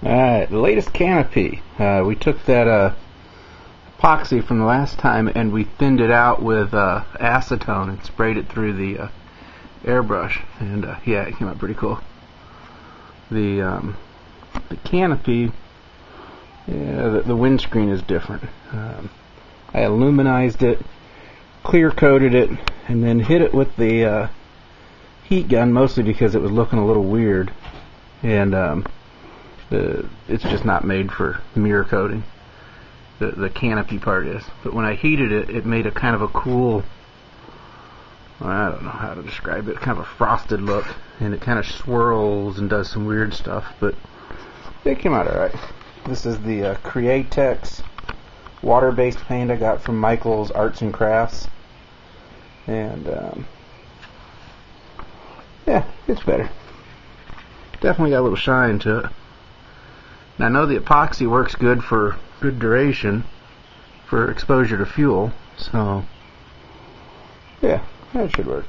Alright, the latest canopy. Uh, we took that uh, epoxy from the last time and we thinned it out with uh, acetone and sprayed it through the uh, airbrush. And uh, yeah, it came out pretty cool. The um, the canopy, yeah, the, the windscreen is different. Um, I aluminized it, clear coated it, and then hit it with the uh, heat gun mostly because it was looking a little weird. And um, the it's just not made for mirror coating. The the canopy part is, but when I heated it, it made a kind of a cool. I don't know how to describe it. Kind of a frosted look, and it kind of swirls and does some weird stuff, but it came out alright. This is the uh, Createx water-based paint I got from Michael's Arts and Crafts, and um, yeah, it's better. Definitely got a little shine to it. Now I know the epoxy works good for good duration for exposure to fuel, so yeah, that should work.